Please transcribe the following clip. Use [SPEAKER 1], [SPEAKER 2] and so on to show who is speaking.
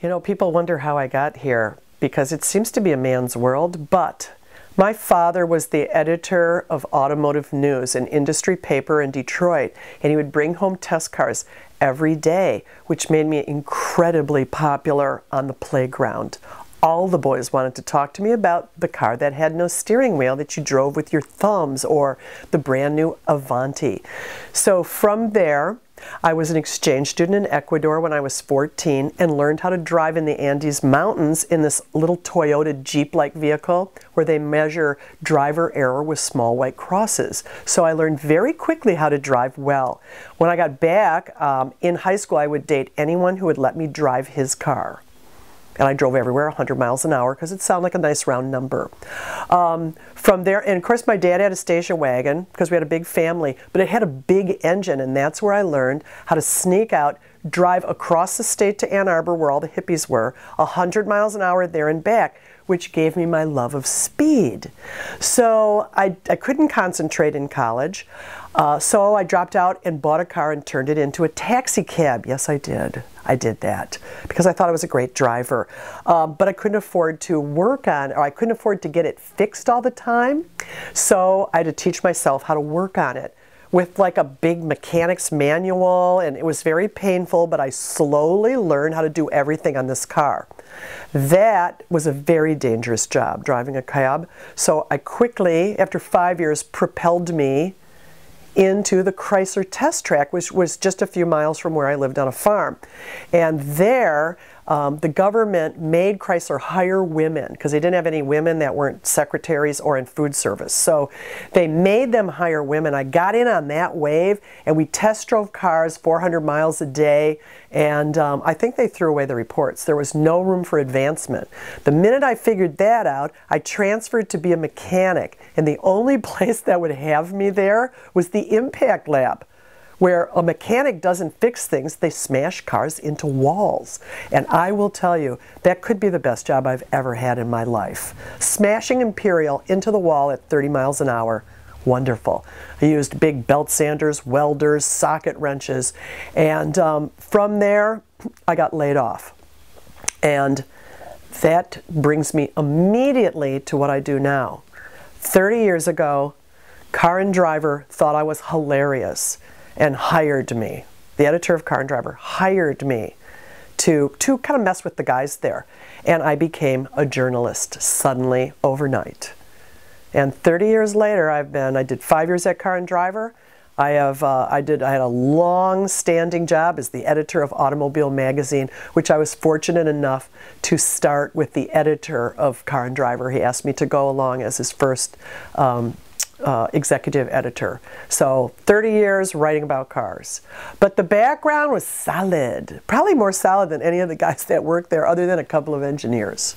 [SPEAKER 1] You know, people wonder how I got here because it seems to be a man's world, but my father was the editor of Automotive News, an industry paper in Detroit, and he would bring home test cars every day, which made me incredibly popular on the playground. All the boys wanted to talk to me about the car that had no steering wheel that you drove with your thumbs or the brand new Avanti. So from there, I was an exchange student in Ecuador when I was 14 and learned how to drive in the Andes Mountains in this little Toyota Jeep-like vehicle where they measure driver error with small white crosses. So I learned very quickly how to drive well. When I got back um, in high school, I would date anyone who would let me drive his car and I drove everywhere 100 miles an hour because it sounded like a nice round number. Um, from there, and of course my dad had a station wagon because we had a big family, but it had a big engine and that's where I learned how to sneak out, drive across the state to Ann Arbor where all the hippies were, 100 miles an hour there and back which gave me my love of speed. So I, I couldn't concentrate in college. Uh, so I dropped out and bought a car and turned it into a taxi cab. Yes, I did. I did that because I thought I was a great driver. Uh, but I couldn't afford to work on, or I couldn't afford to get it fixed all the time. So I had to teach myself how to work on it with like a big mechanic's manual and it was very painful but I slowly learned how to do everything on this car. That was a very dangerous job driving a cab so I quickly after five years propelled me into the Chrysler test track which was just a few miles from where I lived on a farm. And there um, the government made Chrysler hire women because they didn't have any women that weren't secretaries or in food service. So they made them hire women. I got in on that wave and we test drove cars 400 miles a day and um, I think they threw away the reports. There was no room for advancement. The minute I figured that out, I transferred to be a mechanic and the only place that would have me there was the impact lab where a mechanic doesn't fix things, they smash cars into walls. And I will tell you, that could be the best job I've ever had in my life. Smashing Imperial into the wall at 30 miles an hour, wonderful. I used big belt sanders, welders, socket wrenches, and um, from there, I got laid off. And that brings me immediately to what I do now. 30 years ago, Car and Driver thought I was hilarious and hired me. The editor of Car and Driver hired me to, to kind of mess with the guys there. And I became a journalist suddenly overnight. And 30 years later, I've been, I did five years at Car and Driver. I have, uh, I did, I had a long-standing job as the editor of Automobile Magazine, which I was fortunate enough to start with the editor of Car and Driver. He asked me to go along as his first um, uh, executive editor. So 30 years writing about cars. But the background was solid, probably more solid than any of the guys that worked there other than a couple of engineers.